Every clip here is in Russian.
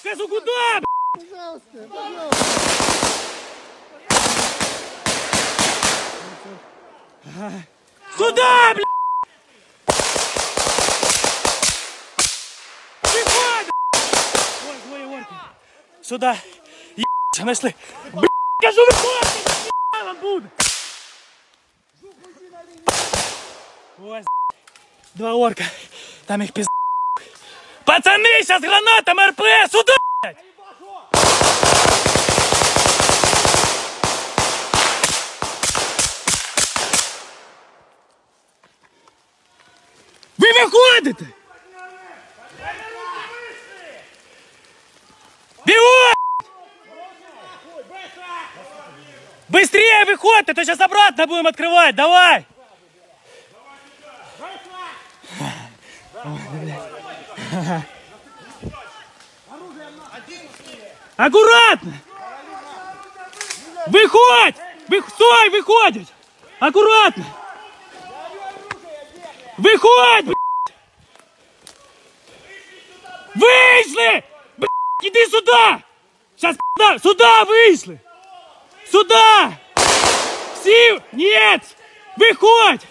Скажу, куда? Пожалуйста, пожалуйста. Куда, блядь? Сюда. Ебать, нашли. Блядь, скажу, выходи! Я вам буду. З***. Два орка. Там их пизда. Пацаны, сейчас гранатом РП! Сюда, блядь! Ви виходите! Бегом! Быстрее выходите, то сейчас обратно будем открывать, давай! Аккуратно! Выходь! Вы... Стой, выходит! Аккуратно! Выходь! Вышли! Блядь, иди сюда! Сейчас, сюда, сюда вышли! Сюда! Все! Нет! Выходь!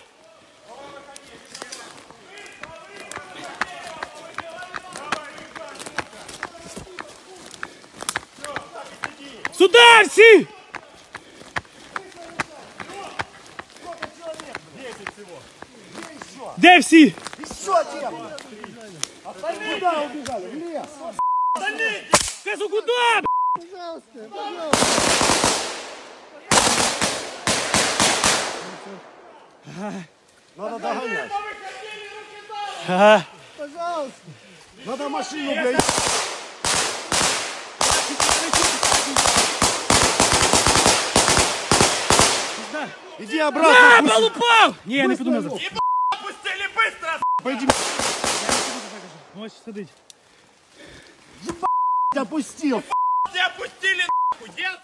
Сюда все! Де всі? Еще тем. Куда убежали? В лес. Кажу, куда? б***ь? Пожалуйста, пожалуйста. Надо догонять. Ага. Пожалуйста. Надо машину, блядь. Иди обратно. пол упав! Ні, я не піду назад. Пустили быстро! Пойди, Можеш сидить. опустил. Все опустили нахуй! Детство!